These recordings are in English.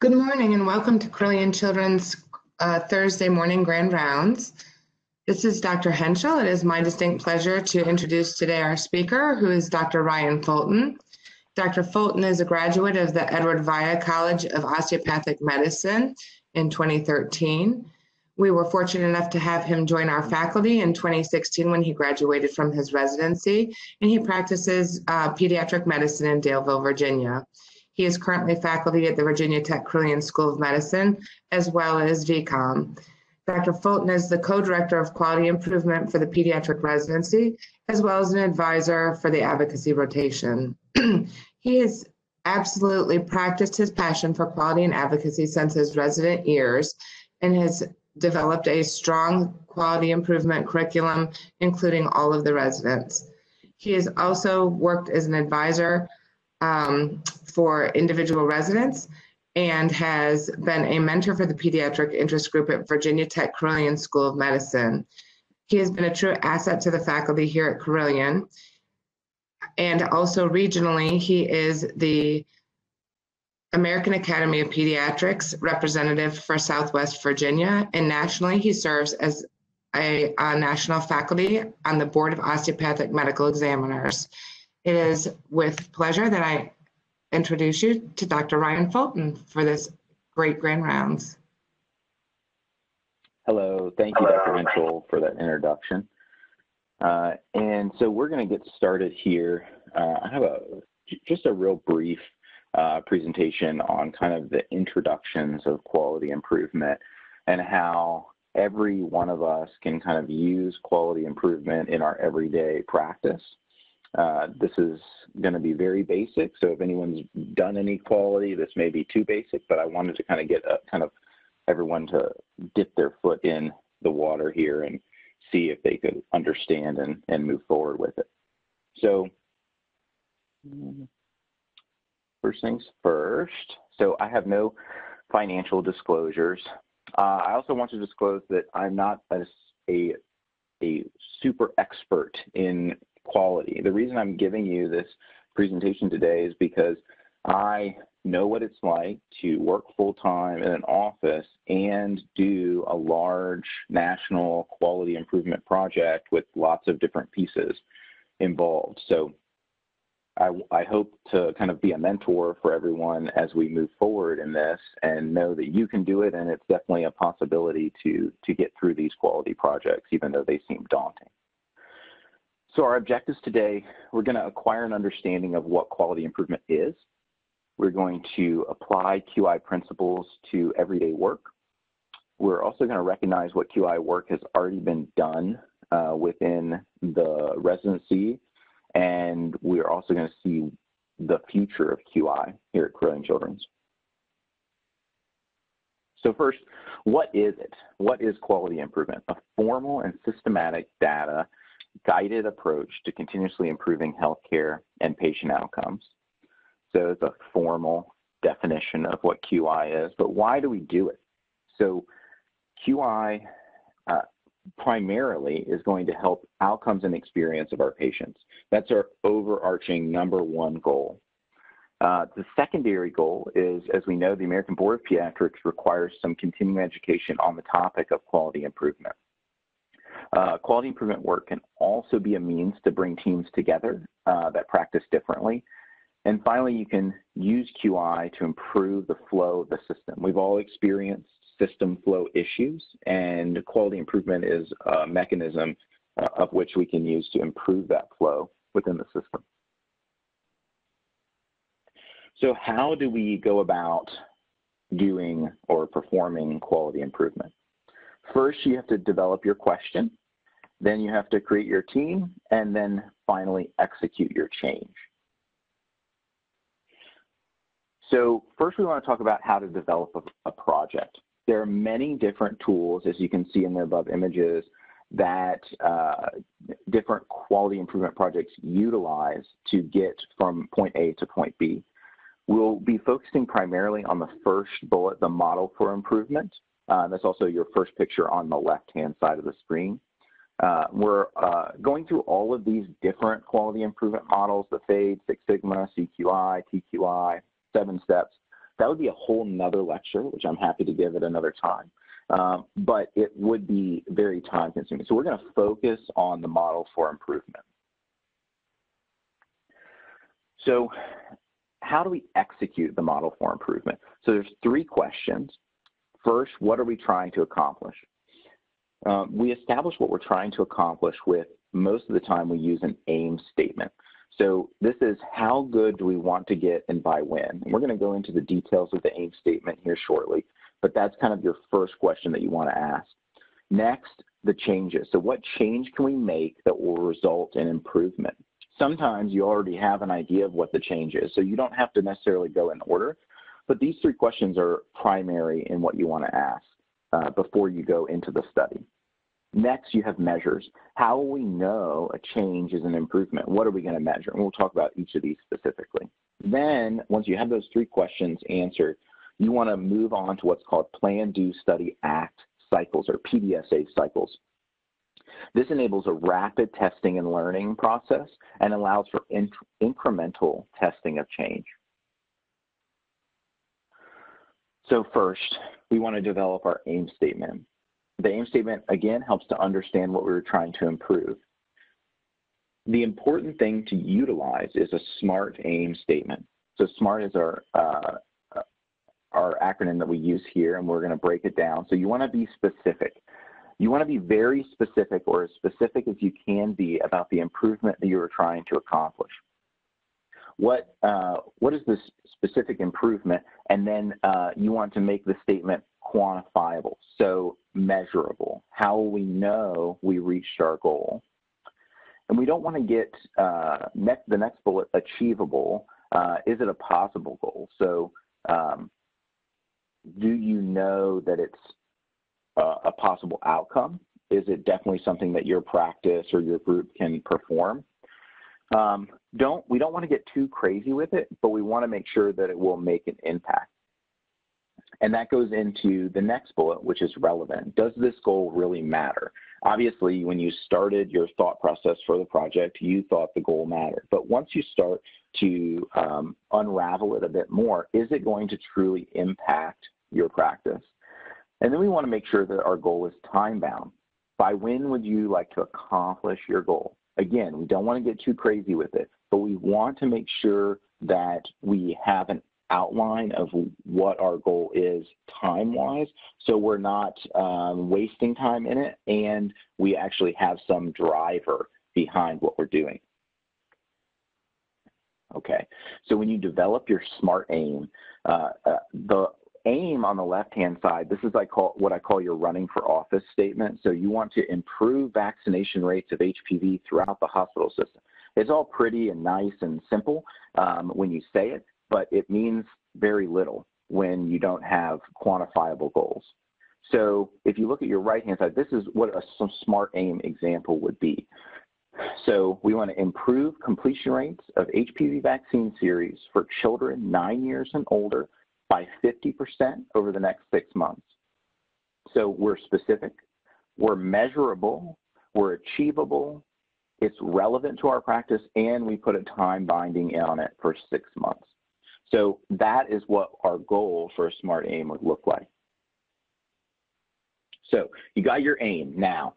Good morning and welcome to Carilion Children's uh, Thursday morning grand rounds. This is Dr. Henschel. It is my distinct pleasure to introduce today our speaker, who is Dr. Ryan Fulton. Dr. Fulton is a graduate of the Edward Via College of Osteopathic Medicine in 2013. We were fortunate enough to have him join our faculty in 2016 when he graduated from his residency, and he practices uh, pediatric medicine in Daleville, Virginia. He is currently faculty at the Virginia Tech Carilion School of Medicine, as well as VCOM. Dr. Fulton is the co-director of quality improvement for the pediatric residency, as well as an advisor for the advocacy rotation. he has absolutely practiced his passion for quality and advocacy since his resident years and has developed a strong quality improvement curriculum, including all of the residents. He has also worked as an advisor um, for individual residents and has been a mentor for the pediatric interest group at Virginia Tech Carilion School of Medicine. He has been a true asset to the faculty here at Carilion. And also regionally, he is the American Academy of Pediatrics representative for Southwest Virginia. And nationally, he serves as a, a national faculty on the Board of Osteopathic Medical Examiners. It is with pleasure that I introduce you to Dr. Ryan Fulton for this great grand rounds. Hello, thank you, Dr. Henschel, for that introduction. Uh, and so we're going to get started here. Uh, I have a just a real brief uh, presentation on kind of the introductions of quality improvement and how every one of us can kind of use quality improvement in our everyday practice. Uh, this is going to be very basic, so if anyone's done any quality, this may be too basic, but I wanted to kind of get a, kind of everyone to dip their foot in the water here and see if they could understand and, and move forward with it. So first things first, so I have no financial disclosures. Uh, I also want to disclose that I'm not a, a, a super expert in quality. The reason I'm giving you this presentation today is because I know what it's like to work full time in an office and do a large national quality improvement project with lots of different pieces involved. So I, I, hope to kind of be a mentor for everyone as we move forward in this and know that you can do it and it's definitely a possibility to to get through these quality projects even though they seem daunting. So our objectives today, we're going to acquire an understanding of what quality improvement is. We're going to apply QI principles to everyday work. We're also going to recognize what QI work has already been done uh, within the residency, and we're also going to see the future of QI here at Carilion Children's. So first, what is it? What is quality improvement? A formal and systematic data guided approach to continuously improving healthcare and patient outcomes. So it's a formal definition of what QI is, but why do we do it? So QI uh, primarily is going to help outcomes and experience of our patients. That's our overarching number one goal. Uh, the secondary goal is, as we know, the American Board of Pediatrics requires some continuing education on the topic of quality improvement. Uh, quality improvement work can also be a means to bring teams together uh, that practice differently. And finally, you can use QI to improve the flow of the system. We've all experienced system flow issues, and quality improvement is a mechanism uh, of which we can use to improve that flow within the system. So how do we go about doing or performing quality improvement? First, you have to develop your question. Then you have to create your team and then finally execute your change. So first we want to talk about how to develop a, a project. There are many different tools, as you can see in the above images, that uh, different quality improvement projects utilize to get from point A to point B. We'll be focusing primarily on the first bullet, the model for improvement. Uh, that's also your first picture on the left-hand side of the screen. Uh, we're uh, going through all of these different quality improvement models, the FADE, Six Sigma, CQI, TQI, seven steps, That would be a whole nother lecture, which I'm happy to give at another time. Um, but it would be very time consuming. So we're going to focus on the model for improvement. So how do we execute the model for improvement? So there's three questions. First, what are we trying to accomplish? Um, we establish what we're trying to accomplish with most of the time we use an aim statement. So this is how good do we want to get and by when? And we're going to go into the details of the aim statement here shortly, but that's kind of your first question that you want to ask. Next, the changes. So what change can we make that will result in improvement? Sometimes you already have an idea of what the change is, so you don't have to necessarily go in order, but these three questions are primary in what you want to ask uh, before you go into the study. Next, you have measures. How will we know a change is an improvement? What are we going to measure? And we'll talk about each of these specifically. Then, once you have those three questions answered, you want to move on to what's called Plan, Do, Study, Act cycles or PDSA cycles. This enables a rapid testing and learning process and allows for inc incremental testing of change. So first, we want to develop our aim statement. The aim statement, again, helps to understand what we were trying to improve. The important thing to utilize is a SMART aim statement. So SMART is our, uh, our acronym that we use here, and we're going to break it down. So you want to be specific. You want to be very specific or as specific as you can be about the improvement that you are trying to accomplish. What, uh, what is this specific improvement? And then uh, you want to make the statement quantifiable, so measurable. How will we know we reached our goal? And we don't want to get uh, next, the next bullet, achievable. Uh, is it a possible goal? So um, do you know that it's a possible outcome? Is it definitely something that your practice or your group can perform? Um, don't we don't want to get too crazy with it, but we want to make sure that it will make an impact. And that goes into the next bullet, which is relevant. Does this goal really matter? Obviously, when you started your thought process for the project, you thought the goal mattered. But once you start to um, unravel it a bit more, is it going to truly impact your practice? And then we want to make sure that our goal is time bound. By when would you like to accomplish your goal? Again, we don't want to get too crazy with it, but we want to make sure that we have an outline of what our goal is time wise so we're not um, wasting time in it and we actually have some driver behind what we're doing. Okay, so when you develop your SMART aim, uh, uh, the aim on the left-hand side, this is I call, what I call your running for office statement. So you want to improve vaccination rates of HPV throughout the hospital system. It's all pretty and nice and simple um, when you say it, but it means very little when you don't have quantifiable goals. So if you look at your right-hand side, this is what a SMART aim example would be. So we want to improve completion rates of HPV vaccine series for children nine years and older by 50% over the next six months. So we're specific, we're measurable, we're achievable, it's relevant to our practice, and we put a time binding on it for six months. So that is what our goal for a SMART aim would look like. So you got your aim. Now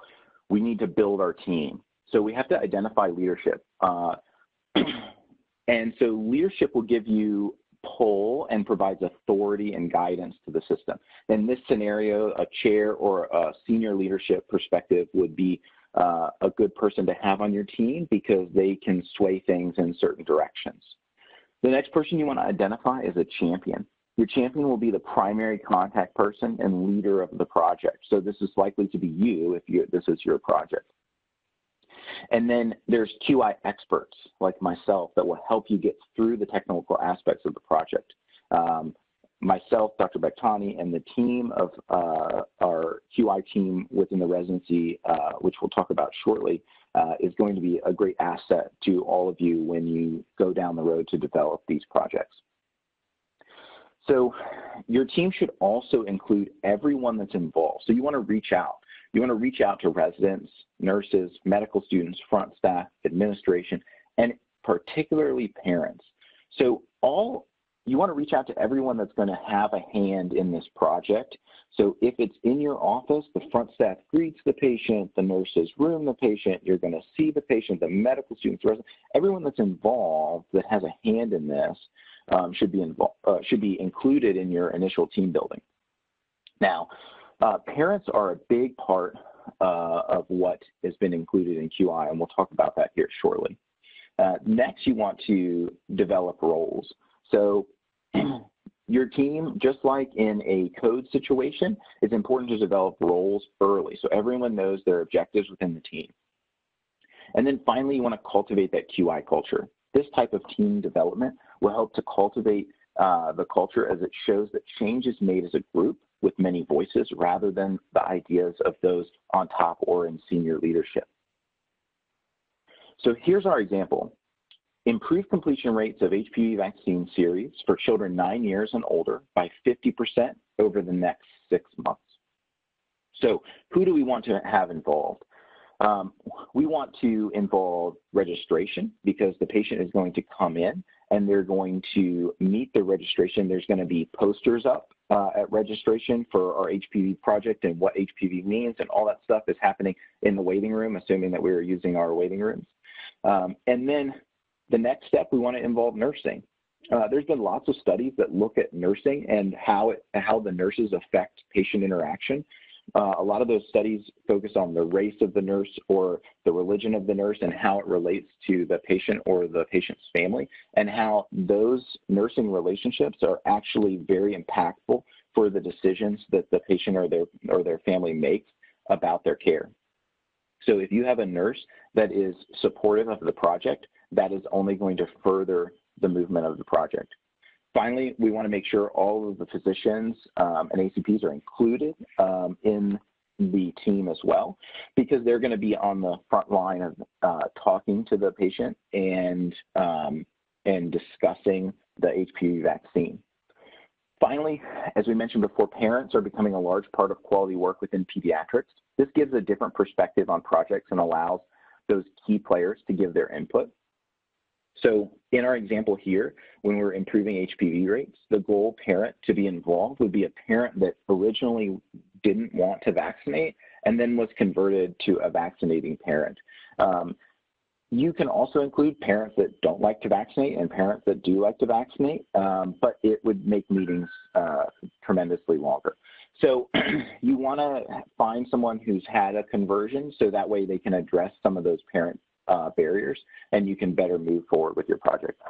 we need to build our team. So we have to identify leadership. Uh, and so leadership will give you pull and provides authority and guidance to the system. In this scenario, a chair or a senior leadership perspective would be uh, a good person to have on your team because they can sway things in certain directions. The next person you want to identify is a champion. Your champion will be the primary contact person and leader of the project. So this is likely to be you if you, this is your project. And then there's QI experts like myself that will help you get through the technical aspects of the project. Um, myself, Dr. Bektani, and the team of uh, our QI team within the residency, uh, which we'll talk about shortly, uh, is going to be a great asset to all of you when you go down the road to develop these projects. So your team should also include everyone that's involved. So you want to reach out. You want to reach out to residents, nurses, medical students, front staff, administration, and particularly parents. So all you want to reach out to everyone that's going to have a hand in this project. So if it's in your office, the front staff greets the patient, the nurses room the patient, you're going to see the patient, the medical students, the everyone that's involved that has a hand in this um, should be involved, uh, should be included in your initial team building. Now, uh, parents are a big part uh, of what has been included in QI, and we'll talk about that here shortly. Uh, next, you want to develop roles. So your team, just like in a code situation, it's important to develop roles early so everyone knows their objectives within the team. And then finally, you want to cultivate that QI culture. This type of team development will help to cultivate uh, the culture as it shows that change is made as a group with many voices rather than the ideas of those on top or in senior leadership. So here's our example. Improve completion rates of HPV vaccine series for children nine years and older by 50% over the next six months. So who do we want to have involved? Um, we want to involve registration because the patient is going to come in and they're going to meet the registration. There's going to be posters up uh, at registration for our HPV project and what HPV means and all that stuff is happening in the waiting room, assuming that we are using our waiting rooms. Um, and then the next step, we want to involve nursing. Uh, there's been lots of studies that look at nursing and how it, how the nurses affect patient interaction. Uh, a lot of those studies focus on the race of the nurse or the religion of the nurse and how it relates to the patient or the patient's family, and how those nursing relationships are actually very impactful for the decisions that the patient or their or their family makes about their care. So if you have a nurse that is supportive of the project, that is only going to further the movement of the project. Finally, we want to make sure all of the physicians um, and ACPs are included um, in the team as well, because they're going to be on the front line of uh, talking to the patient and um, and discussing the HPV vaccine. Finally, as we mentioned before, parents are becoming a large part of quality work within pediatrics. This gives a different perspective on projects and allows those key players to give their input. So in our example here, when we're improving HPV rates, the goal parent to be involved would be a parent that originally didn't want to vaccinate and then was converted to a vaccinating parent. Um, you can also include parents that don't like to vaccinate and parents that do like to vaccinate, um, but it would make meetings uh, tremendously longer. So you want to find someone who's had a conversion so that way they can address some of those parent uh, barriers and you can better move forward with your project.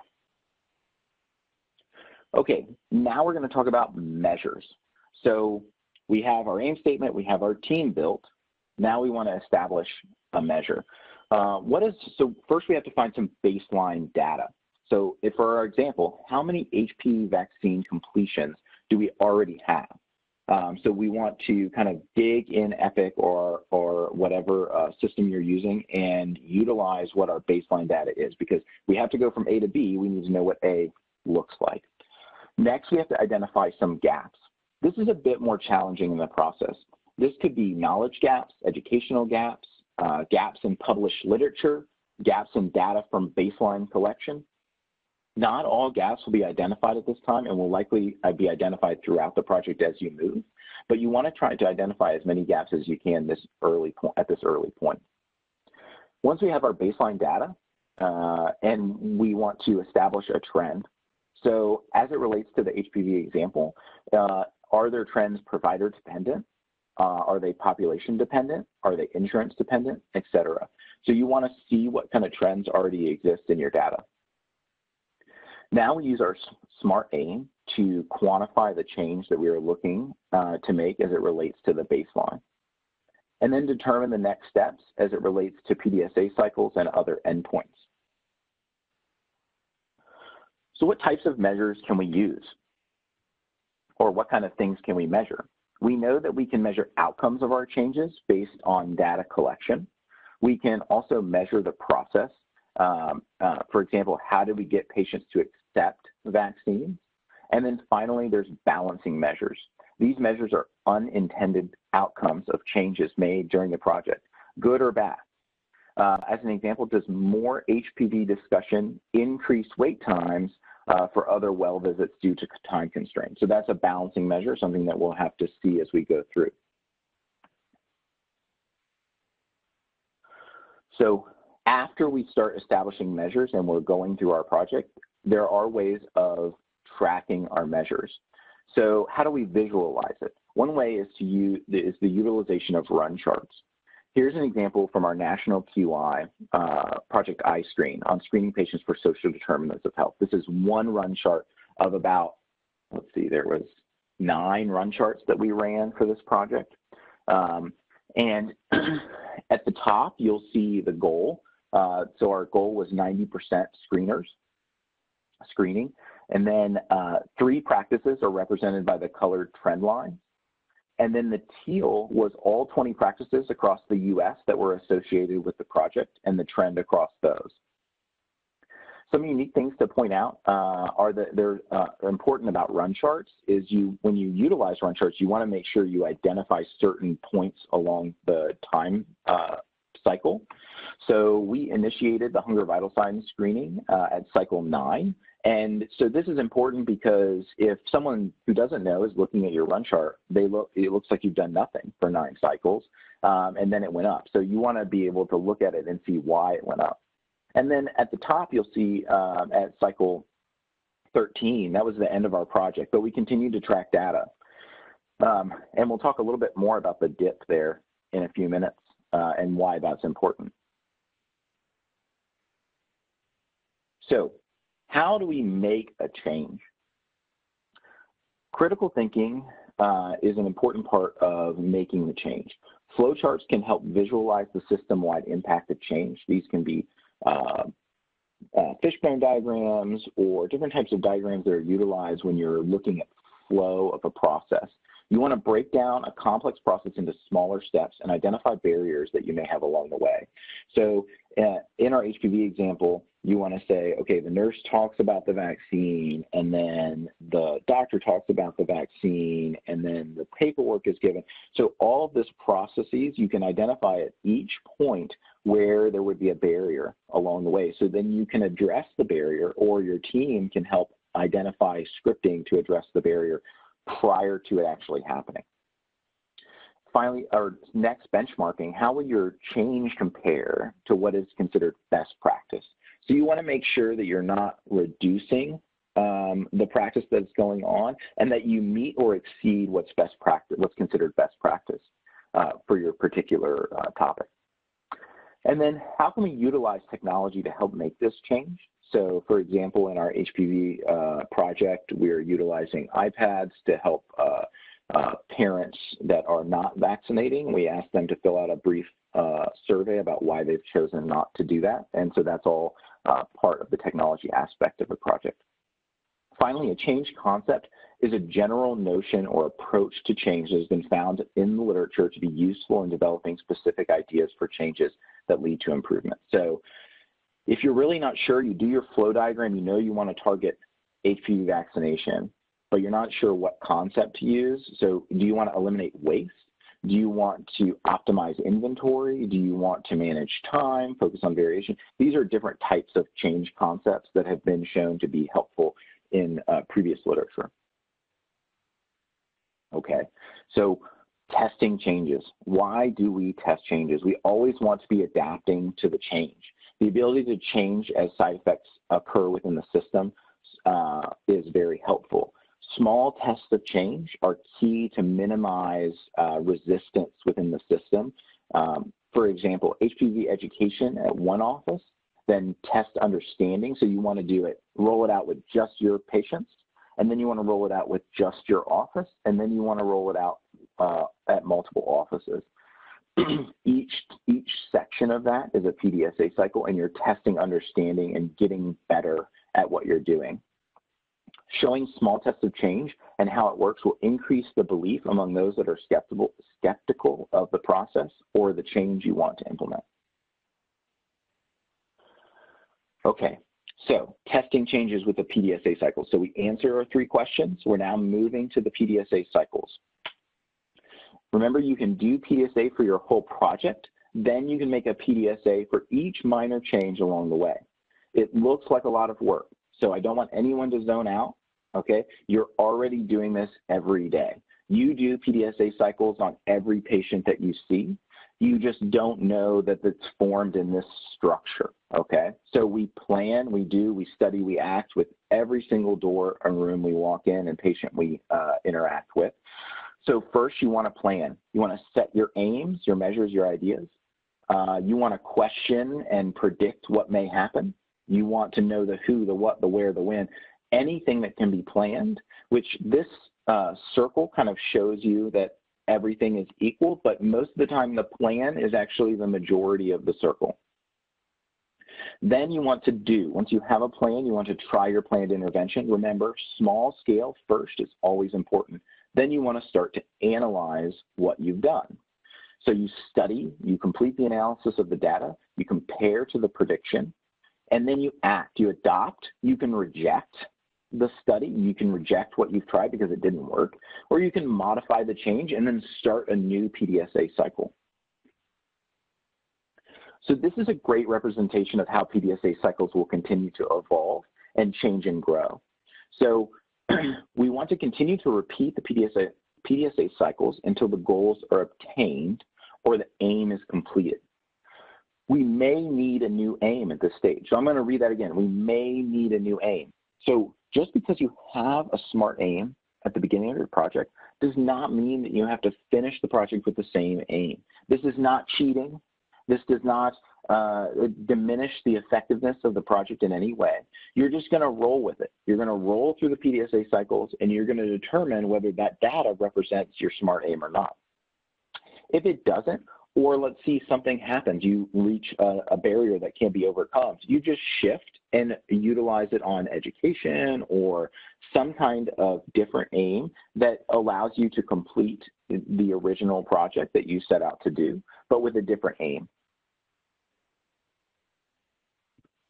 Okay, now we're going to talk about measures. So we have our aim statement, we have our team built. Now we want to establish a measure. Uh, what is, so first we have to find some baseline data. So if for our example, how many HPV vaccine completions do we already have? Um, so we want to kind of dig in Epic or, or whatever uh, system you're using and utilize what our baseline data is because we have to go from A to B. We need to know what A looks like. Next, we have to identify some gaps. This is a bit more challenging in the process. This could be knowledge gaps, educational gaps, uh, gaps in published literature, gaps in data from baseline collection. Not all gaps will be identified at this time and will likely uh, be identified throughout the project as you move, but you want to try to identify as many gaps as you can this early point, at this early point. Once we have our baseline data uh, and we want to establish a trend, so as it relates to the HPV example, uh, are there trends provider dependent? Uh, are they population dependent? Are they insurance dependent, et cetera? So you want to see what kind of trends already exist in your data. Now we use our smart aim to quantify the change that we are looking uh, to make as it relates to the baseline. And then determine the next steps as it relates to PDSA cycles and other endpoints. So what types of measures can we use? Or what kind of things can we measure? We know that we can measure outcomes of our changes based on data collection. We can also measure the process um, uh, for example, how do we get patients to accept vaccines? And then finally, there's balancing measures. These measures are unintended outcomes of changes made during the project, good or bad. Uh, as an example, does more HPV discussion increase wait times uh, for other well visits due to time constraints. So that's a balancing measure, something that we'll have to see as we go through. So after we start establishing measures and we're going through our project, there are ways of tracking our measures. So how do we visualize it? One way is to use is the utilization of run charts. Here's an example from our national QI, uh, Project iScreen, on screening patients for social determinants of health. This is one run chart of about, let's see, there was nine run charts that we ran for this project. Um, and at the top, you'll see the goal. Uh, so our goal was 90% screeners, screening. And then uh, three practices are represented by the colored trend line. And then the teal was all 20 practices across the US that were associated with the project and the trend across those. Some unique things to point out uh, are that they're uh, important about run charts is you when you utilize run charts, you want to make sure you identify certain points along the time uh, cycle. So we initiated the hunger vital signs screening uh, at cycle nine. And so this is important because if someone who doesn't know is looking at your run chart, they look it looks like you've done nothing for nine cycles, um, and then it went up. So you want to be able to look at it and see why it went up. And then at the top, you'll see um, at cycle 13, that was the end of our project, but we continued to track data. Um, and we'll talk a little bit more about the dip there in a few minutes uh, and why that's important. So how do we make a change? Critical thinking uh, is an important part of making the change. Flowcharts can help visualize the system-wide impact of change. These can be uh, uh, fishbone diagrams or different types of diagrams that are utilized when you're looking at flow of a process. You want to break down a complex process into smaller steps and identify barriers that you may have along the way. So uh, in our HPV example, you want to say, okay, the nurse talks about the vaccine, and then the doctor talks about the vaccine, and then the paperwork is given. So all of this processes, you can identify at each point where there would be a barrier along the way. So then you can address the barrier, or your team can help identify scripting to address the barrier prior to it actually happening. Finally, our next benchmarking, how will your change compare to what is considered best practice? So you want to make sure that you're not reducing um, the practice that's going on and that you meet or exceed what's best practice, what's considered best practice uh, for your particular uh, topic. And then how can we utilize technology to help make this change? So for example, in our HPV uh, project, we're utilizing iPads to help uh, uh, parents that are not vaccinating. We ask them to fill out a brief uh, survey about why they've chosen not to do that. And so that's all uh, part of the technology aspect of the project. Finally, a change concept is a general notion or approach to change that has been found in the literature to be useful in developing specific ideas for changes that lead to improvement. So if you're really not sure, you do your flow diagram, you know you want to target HPV vaccination, but you're not sure what concept to use. So do you want to eliminate waste? Do you want to optimize inventory? Do you want to manage time, focus on variation? These are different types of change concepts that have been shown to be helpful in uh, previous literature. Okay, so testing changes. Why do we test changes? We always want to be adapting to the change. The ability to change as side effects occur within the system uh, is very helpful. Small tests of change are key to minimize uh, resistance within the system. Um, for example, HPV education at one office, then test understanding. So you want to do it, roll it out with just your patients, and then you want to roll it out with just your office, and then you want to roll it out uh, at multiple offices. each each section of that is a PDSA cycle, and you're testing understanding and getting better at what you're doing. Showing small tests of change and how it works will increase the belief among those that are skeptical, skeptical of the process or the change you want to implement. Okay, so testing changes with the PDSA cycle. So we answer our three questions. We're now moving to the PDSA cycles. Remember, you can do PDSA for your whole project. Then you can make a PDSA for each minor change along the way. It looks like a lot of work. So I don't want anyone to zone out, okay? You're already doing this every day. You do PDSA cycles on every patient that you see. You just don't know that it's formed in this structure, okay? So we plan, we do, we study, we act with every single door and room we walk in and patient we uh, interact with. So first you want to plan. You want to set your aims, your measures, your ideas. Uh, you want to question and predict what may happen. You want to know the who, the what, the where, the when, anything that can be planned, which this uh, circle kind of shows you that everything is equal, but most of the time the plan is actually the majority of the circle. Then you want to do, once you have a plan, you want to try your planned intervention. Remember, small scale first is always important. Then you want to start to analyze what you've done. So you study, you complete the analysis of the data, you compare to the prediction, and then you act. You adopt, you can reject, the study. You can reject what you've tried because it didn't work, or you can modify the change and then start a new PDSA cycle. So this is a great representation of how PDSA cycles will continue to evolve and change and grow. So we want to continue to repeat the PDSA, PDSA cycles until the goals are obtained or the aim is completed. We may need a new aim at this stage. So I'm going to read that again. We may need a new aim. So just because you have a smart aim at the beginning of your project does not mean that you have to finish the project with the same aim. This is not cheating. This does not uh, diminish the effectiveness of the project in any way. You're just going to roll with it. You're going to roll through the PDSA cycles and you're going to determine whether that data represents your smart aim or not. If it doesn't, or let's see something happens, you reach a, a, barrier that can't be overcome. You just shift and utilize it on education or some kind of different aim that allows you to complete the original project that you set out to do, but with a different aim.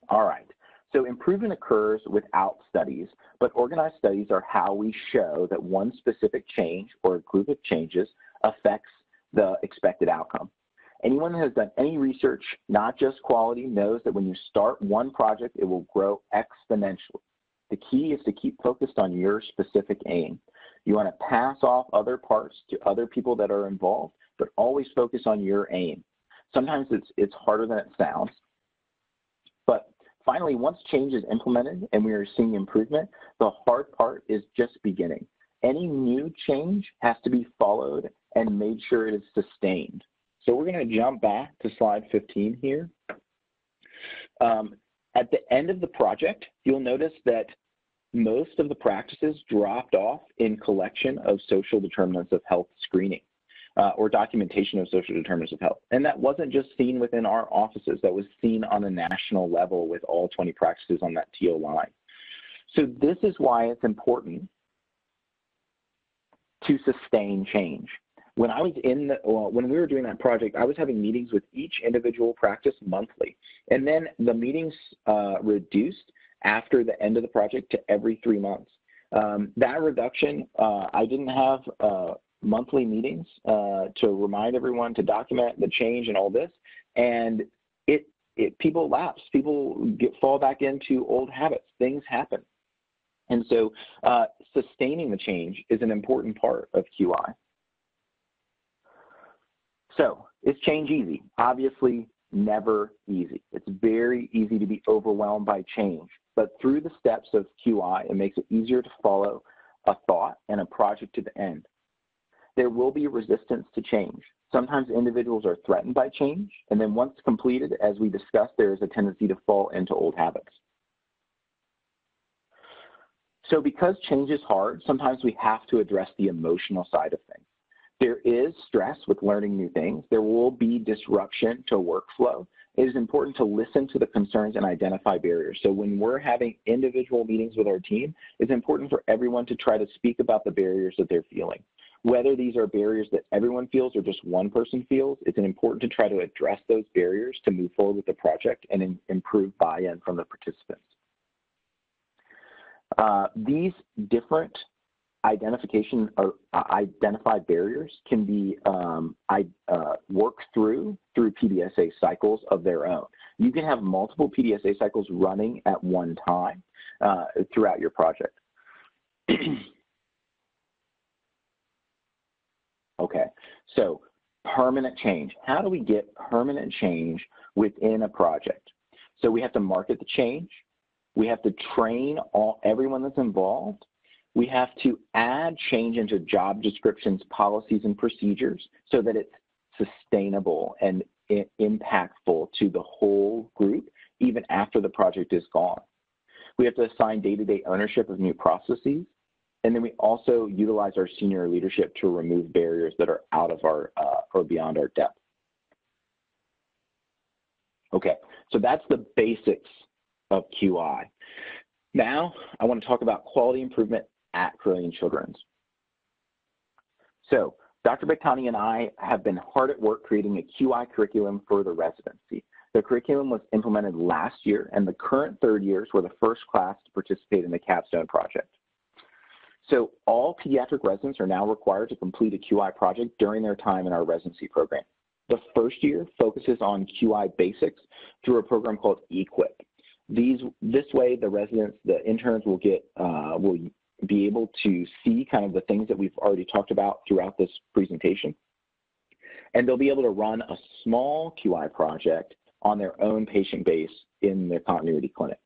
All right. So improvement occurs without studies, but organized studies are how we show that one specific change or a group of changes affects the expected outcome. Anyone who has done any research, not just quality, knows that when you start one project, it will grow exponentially. The key is to keep focused on your specific aim. You want to pass off other parts to other people that are involved, but always focus on your aim. Sometimes it's, it's harder than it sounds. But finally, once change is implemented and we are seeing improvement, the hard part is just beginning. Any new change has to be followed and made sure it is sustained. So we're going to jump back to slide 15 here. Um, at the end of the project, you'll notice that most of the practices dropped off in collection of social determinants of health screening uh, or documentation of social determinants of health. And that wasn't just seen within our offices, that was seen on a national level with all 20 practices on that TO line. So this is why it's important to sustain change when I was in the, well, when we were doing that project, I was having meetings with each individual practice monthly. And then the meetings uh, reduced after the end of the project to every three months. Um, that reduction, uh, I didn't have uh, monthly meetings uh, to remind everyone to document the change and all this. And it, it people lapse, people get fall back into old habits. Things happen. And so uh, sustaining the change is an important part of QI. So is change easy? Obviously, never easy. It's very easy to be overwhelmed by change, but through the steps of QI, it makes it easier to follow a thought and a project to the end. There will be resistance to change. Sometimes individuals are threatened by change, and then once completed, as we discussed, there is a tendency to fall into old habits. So because change is hard, sometimes we have to address the emotional side of things. There is stress with learning new things. There will be disruption to workflow. It is important to listen to the concerns and identify barriers. So when we're having individual meetings with our team, it's important for everyone to try to speak about the barriers that they're feeling. Whether these are barriers that everyone feels or just one person feels, it's important to try to address those barriers to move forward with the project and improve buy-in from the participants. Uh, these different identification or uh, identified barriers can be um, I, uh, worked through through PDSA cycles of their own. You can have multiple PDSA cycles running at one time uh, throughout your project. okay, so permanent change. How do we get permanent change within a project? So we have to market the change. We have to train all everyone that's involved. We have to add change into job descriptions, policies, and procedures so that it's sustainable and impactful to the whole group, even after the project is gone. We have to assign day-to-day -day ownership of new processes. And then we also utilize our senior leadership to remove barriers that are out of our uh, or beyond our depth. Okay, so that's the basics of QI. Now, I want to talk about quality improvement at Carilion Children's. So, Dr. Bektani and I have been hard at work creating a QI curriculum for the residency. The curriculum was implemented last year, and the current third years were the first class to participate in the capstone project. So all pediatric residents are now required to complete a QI project during their time in our residency program. The first year focuses on QI basics through a program called EQIPP. These, this way, the residents, the interns will get, uh, will be able to see kind of the things that we've already talked about throughout this presentation. And they'll be able to run a small QI project on their own patient base in their continuity clinic.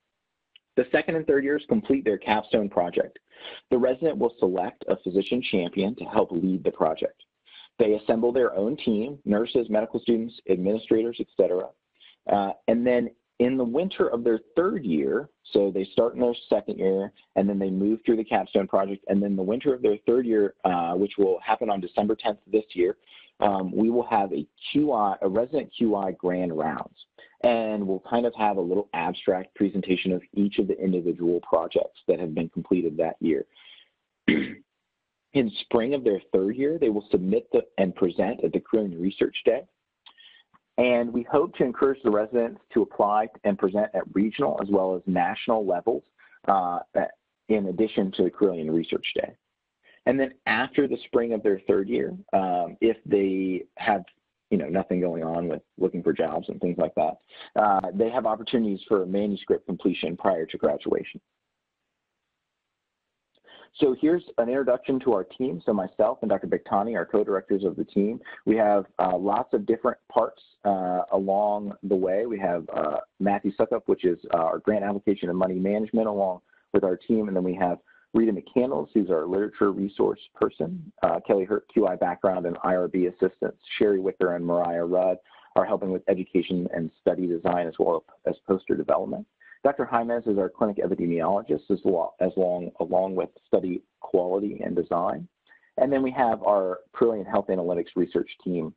The second and third years complete their capstone project. The resident will select a physician champion to help lead the project. They assemble their own team, nurses, medical students, administrators, etc. Uh, and then in the winter of their third year, so they start in their second year, and then they move through the capstone project, and then the winter of their third year, uh, which will happen on December 10th this year, um, we will have a QI, a resident QI grand rounds, and we'll kind of have a little abstract presentation of each of the individual projects that have been completed that year. In spring of their third year, they will submit the, and present at the Carilion Research Day. And we hope to encourage the residents to apply and present at regional as well as national levels uh, in addition to the Carilion Research Day. And then after the spring of their third year, um, if they have you know nothing going on with looking for jobs and things like that, uh, they have opportunities for manuscript completion prior to graduation. So here's an introduction to our team. So myself and Dr. Bektani are co-directors of the team. We have uh, lots of different parts uh, along the way. We have uh, Matthew Suckup, which is our grant application and money management along with our team. And then we have Rita McCandles, who's our literature resource person, uh, Kelly Hurt, QI background and IRB assistants, Sherry Wicker and Mariah Rudd are helping with education and study design as well as poster development. Dr. Jaimez is our clinic epidemiologist as, well, as long, along with study quality and design. And then we have our Carilion Health Analytics research team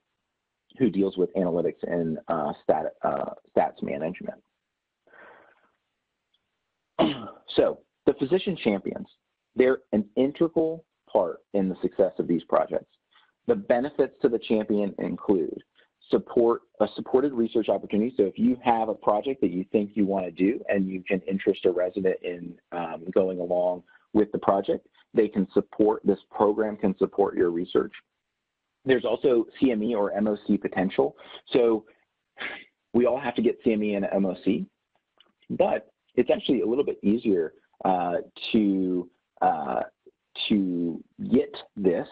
who deals with analytics and uh, stat, uh, stats management. so the physician champions, they're an integral part in the success of these projects. The benefits to the champion include support a supported research opportunity. So if you have a project that you think you want to do and you can interest a resident in um, going along with the project, they can support, this program can support your research. There's also CME or MOC potential. So we all have to get CME and MOC, but it's actually a little bit easier uh, to to get this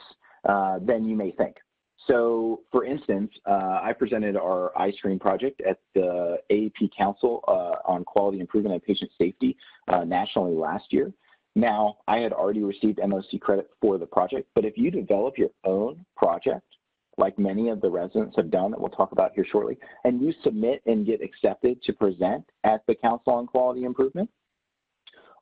uh, than you may think. So, for instance, uh, I presented our iScreen project at the AAP Council uh, on Quality Improvement and Patient Safety uh, nationally last year. Now, I had already received MOC credit for the project, but if you develop your own project, like many of the residents have done that we'll talk about here shortly, and you submit and get accepted to present at the Council on Quality Improvement,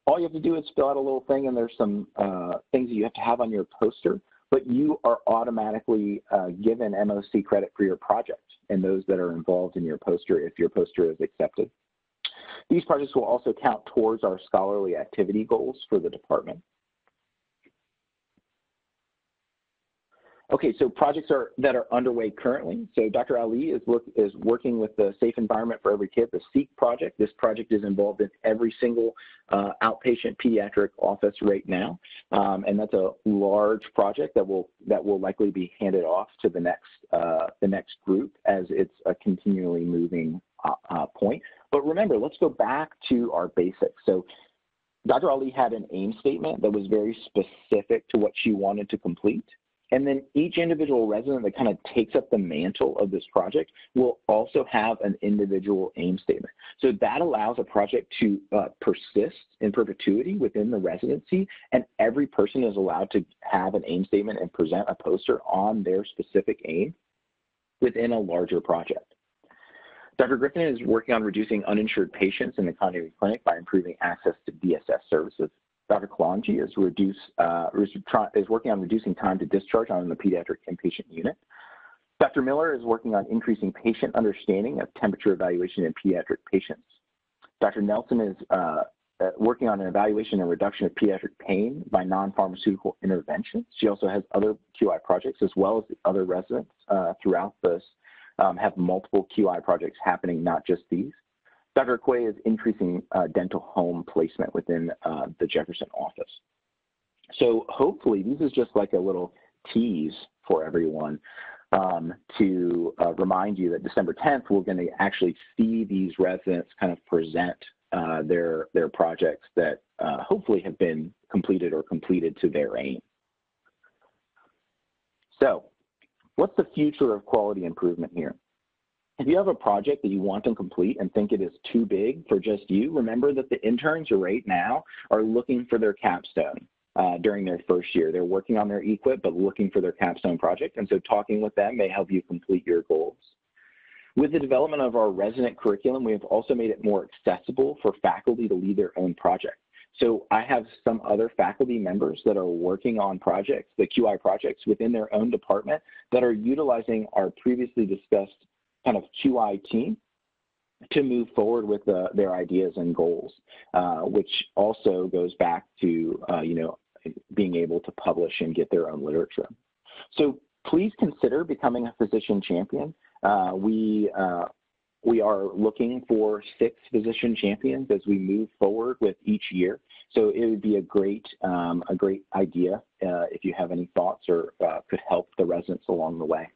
all you have to do is fill out a little thing and there's some uh, things that you have to have on your poster but you are automatically uh, given MOC credit for your project and those that are involved in your poster if your poster is accepted. These projects will also count towards our scholarly activity goals for the department. Okay, so projects are that are underway currently. So Dr. Ali is, is working with the Safe Environment for Every Kid, the SEEK project. This project is involved in every single uh, outpatient pediatric office right now, um, and that's a large project that will that will likely be handed off to the next uh, the next group as it's a continually moving uh, uh point. But remember, let's go back to our basics. So Dr. Ali had an aim statement that was very specific to what she wanted to complete. And then each individual resident that kind of takes up the mantle of this project will also have an individual aim statement. So that allows a project to uh, persist in perpetuity within the residency, and every person is allowed to have an aim statement and present a poster on their specific aim within a larger project. Dr. Griffin is working on reducing uninsured patients in the continuity clinic by improving access to DSS services. Dr. Kalanji is, reduce, uh, is working on reducing time to discharge on the pediatric inpatient unit. Dr. Miller is working on increasing patient understanding of temperature evaluation in pediatric patients. Dr. Nelson is uh, uh, working on an evaluation and reduction of pediatric pain by non-pharmaceutical interventions. She also has other QI projects as well as the other residents uh, throughout this um, have multiple QI projects happening, not just these. Dr. Quay is increasing uh, dental home placement within uh, the Jefferson office. So hopefully this is just like a little tease for everyone um, to uh, remind you that December 10th, we're going to actually see these residents kind of present uh, their, their projects that uh, hopefully have been completed or completed to their aim. So what's the future of quality improvement here? If you have a project that you want to complete and think it is too big for just you, remember that the interns right now are looking for their capstone uh, during their first year. They're working on their EQIPP, but looking for their capstone project. And so talking with them may help you complete your goals. With the development of our resident curriculum, we have also made it more accessible for faculty to lead their own project. So I have some other faculty members that are working on projects, the QI projects within their own department that are utilizing our previously discussed kind of QI team to move forward with uh, their ideas and goals, uh, which also goes back to, uh, you know, being able to publish and get their own literature. So please consider becoming a physician champion. Uh, we, uh, we are looking for six physician champions as we move forward with each year. So it would be a great, um, a great idea uh, if you have any thoughts or could help the residents along the way.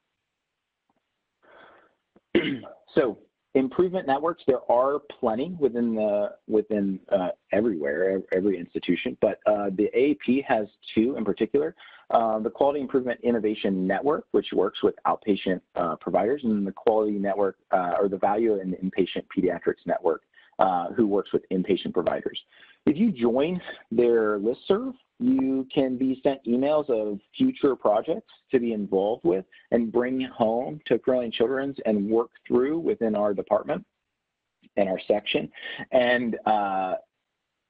So improvement networks, there are plenty within the within uh, everywhere, every institution, but uh, the AAP has two in particular. Uh, the Quality Improvement Innovation Network, which works with outpatient uh, providers, and the Quality Network, uh, or the Value in Inpatient Pediatrics Network, uh, who works with inpatient providers. If you join their listserv, you can be sent emails of future projects to be involved with and bring home to Carilion Children's and work through within our department and our section. And uh,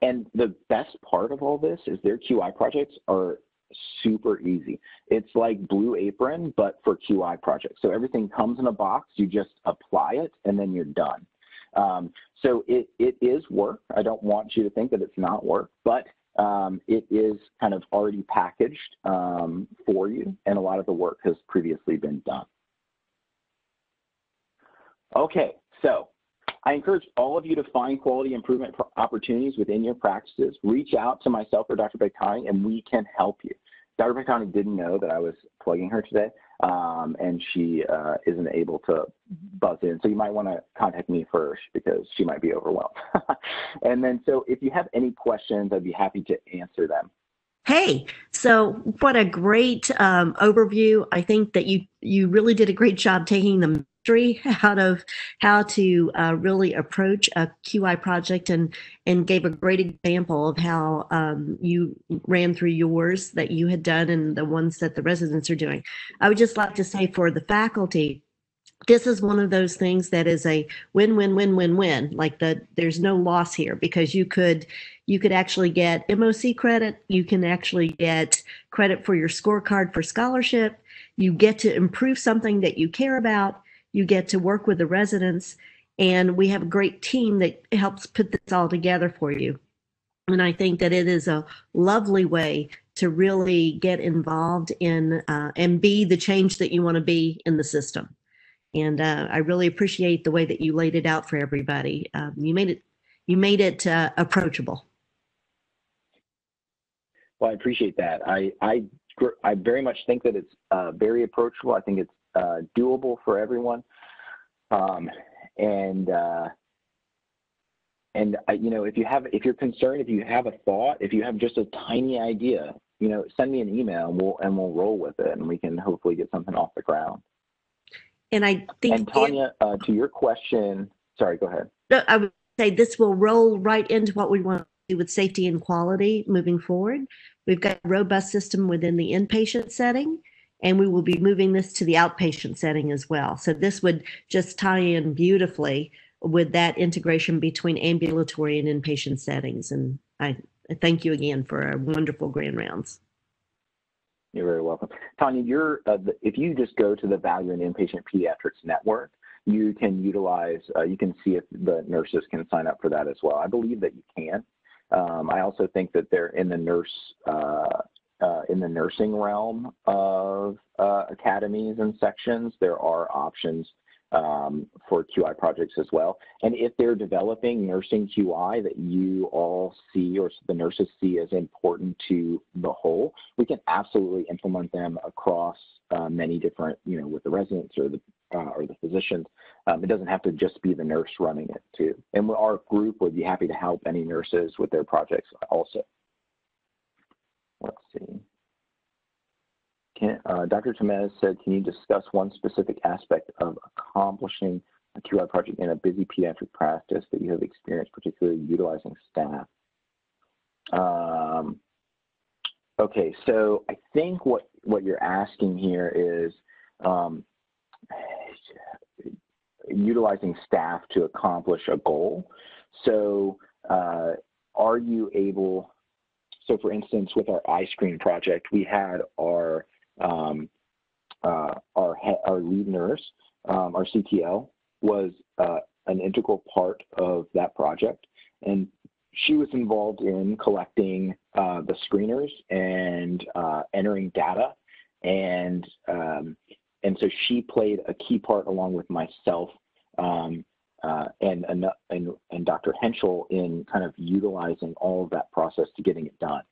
and the best part of all this is their QI projects are super easy. It's like Blue Apron, but for QI projects. So everything comes in a box, you just apply it, and then you're done. Um, so it, it is work. I don't want you to think that it's not work, but um, it is kind of already packaged um, for you, and a lot of the work has previously been done. Okay, so I encourage all of you to find quality improvement opportunities within your practices. Reach out to myself or Dr. Bektani, and we can help you. Dr. Bektani didn't know that I was plugging her today, um, and she uh, isn't able to buzz in. So you might want to contact me first because she might be overwhelmed. and then, so if you have any questions, I'd be happy to answer them. Hey, so what a great um, overview! I think that you you really did a great job taking the mystery out of how to uh, really approach a QI project, and and gave a great example of how um, you ran through yours that you had done and the ones that the residents are doing. I would just like to say for the faculty, this is one of those things that is a win win win win win like the there's no loss here because you could you could actually get MOC credit you can actually get credit for your scorecard for scholarship you get to improve something that you care about you get to work with the residents and we have a great team that helps put this all together for you and i think that it is a lovely way to really get involved in uh, and be the change that you want to be in the system and uh, I really appreciate the way that you laid it out for everybody. Um, you made it you made it uh, approachable. Well, I appreciate that. I I I very much think that it's uh, very approachable. I think it's uh, doable for everyone, um, and uh, and I, you know, if you have, if you're concerned, if you have a thought, if you have just a tiny idea, you know, send me an email and we'll and we'll roll with it, and we can hopefully get something off the ground. And I think And Tanya, uh, to your question, sorry, go ahead. No, I would say this will roll right into what we want to do with safety and quality moving forward. We've got a robust system within the inpatient setting, and we will be moving this to the outpatient setting as well. So this would just tie in beautifully with that integration between ambulatory and inpatient settings. And I thank you again for a wonderful grand rounds. You're very welcome. Tanya, you're, uh, if you just go to the Value in Inpatient Pediatrics Network, you can utilize, uh, you can see if the nurses can sign up for that as well. I believe that you can. Um, I also think that they're in the nurse, uh, uh in the nursing realm of uh, academies and sections, there are options um, for QI projects as well. And if they're developing nursing QI that you all see or the nurses see as important to the whole, we can absolutely implement them across uh, many different, you know, with the residents or the uh, or the physicians. Um, it doesn't have to just be the nurse running it too. And our group would be happy to help any nurses with their projects also. Let's see. Can, uh, Dr. Tamez said, can you discuss one specific aspect of accomplishing a QI project in a busy pediatric practice that you have experienced, particularly utilizing staff? Um, okay, so I think what, what you're asking here is um, utilizing staff to accomplish a goal. So uh, are you able, so for instance, with our iScreen project, we had our um, uh, our, our lead nurse, um, our CTL, was uh, an integral part of that project. And she was involved in collecting uh, the screeners and uh, entering data. And, um, and so she played a key part along with myself um, uh, and, and, and Dr. Henschel in kind of utilizing all of that process to getting it done.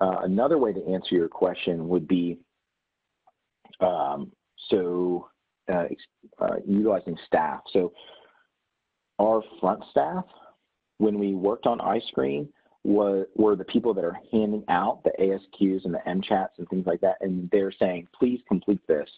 Uh, another way to answer your question would be um, so uh, uh, utilizing staff. So our front staff, when we worked on iScreen, were, were the people that are handing out the ASQs and the M-CHATs and things like that, and they're saying, please complete this.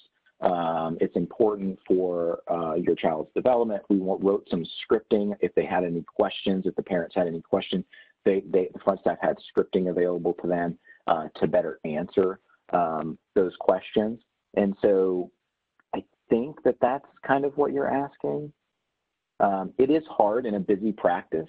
Um, it's important for uh, your child's development. We wrote some scripting if they had any questions, if the parents had any questions. They, they, the front staff had scripting available to them uh, to better answer um, those questions. And so I think that that's kind of what you're asking. Um, it is hard in a busy practice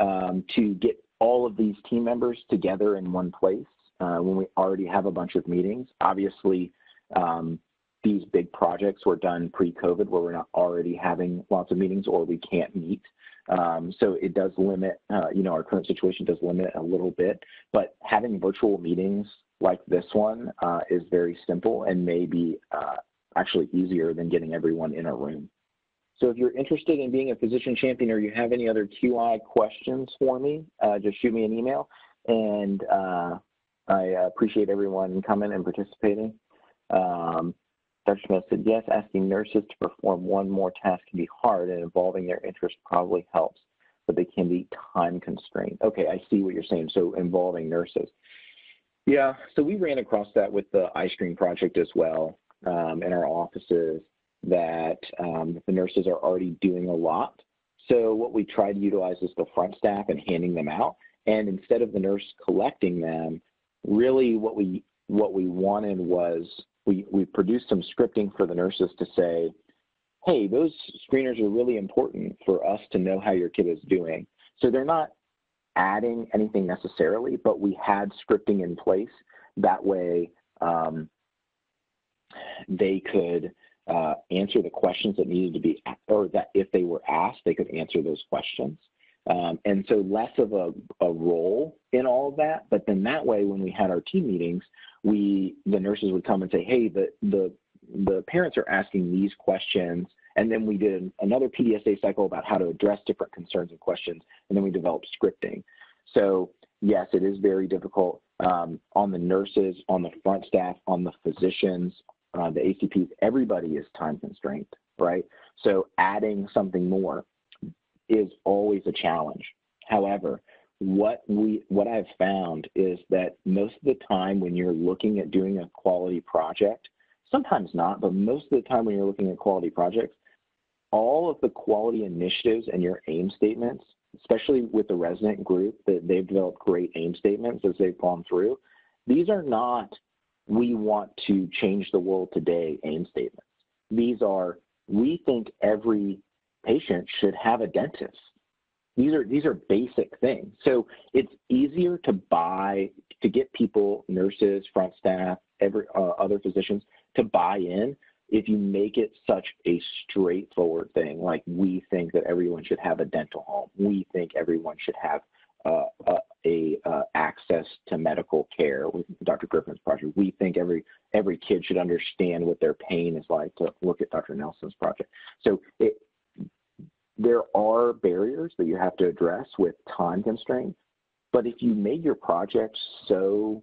um, to get all of these team members together in one place uh, when we already have a bunch of meetings. Obviously, um, these big projects were done pre-COVID where we're not already having lots of meetings or we can't meet. Um, so it does limit, uh, you know, our current situation does limit a little bit, but having virtual meetings like this one uh, is very simple and may be uh, actually easier than getting everyone in a room. So if you're interested in being a physician champion or you have any other QI questions for me, uh, just shoot me an email. And uh, I appreciate everyone coming and participating. Um, Dr. Smith said, yes, asking nurses to perform one more task can be hard and involving their interest probably helps, but they can be time constrained. Okay, I see what you're saying. So involving nurses. Yeah, so we ran across that with the iScreen project as well um, in our offices that um, the nurses are already doing a lot. So what we try to utilize is the front staff and handing them out. And instead of the nurse collecting them, really what we what we wanted was we, we produced some scripting for the nurses to say, hey, those screeners are really important for us to know how your kid is doing. So they're not adding anything necessarily, but we had scripting in place. That way, um, they could uh, answer the questions that needed to be, or that if they were asked, they could answer those questions. Um, and so less of a, a role in all of that, but then that way, when we had our team meetings, we the nurses would come and say, "Hey, the the the parents are asking these questions and then we did another PDSA cycle about how to address different concerns and questions, and then we developed scripting. So yes, it is very difficult um, on the nurses, on the front staff, on the physicians, uh, the ACPs. Everybody is time constrained, right? So adding something more is always a challenge. However, what we what I've found is that most of the time when you're looking at doing a quality project, sometimes not, but most of the time when you're looking at quality projects, all of the quality initiatives and your aim statements, especially with the resident group, that they've developed great aim statements as they've gone through. These are not we want to change the world today aim statements. These are we think every patient should have a dentist. These are these are basic things. So it's easier to buy to get people, nurses, front staff, every uh, other physicians to buy in if you make it such a straightforward thing. Like we think that everyone should have a dental home. We think everyone should have uh, a, a uh, access to medical care with Dr. Griffin's project. We think every every kid should understand what their pain is like to look at Dr. Nelson's project. So it, there are barriers that you have to address with time constraints. But if you make your project so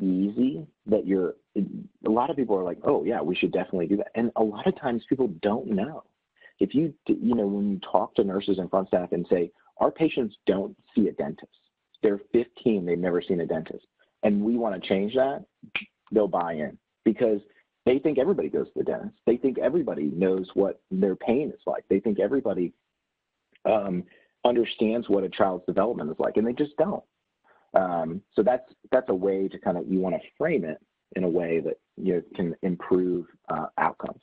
easy that you're, a lot of people are like, oh, yeah, we should definitely do that. And a lot of times people don't know. If you, you know, when you talk to nurses and front staff and say, our patients don't see a dentist, they're 15, they've never seen a dentist, and we want to change that, they'll buy in because they think everybody goes to the dentist. They think everybody knows what their pain is like. They think everybody um, understands what a child's development is like, and they just don't. Um, so that's that's a way to kind of you want to frame it in a way that you know, can improve uh, outcomes.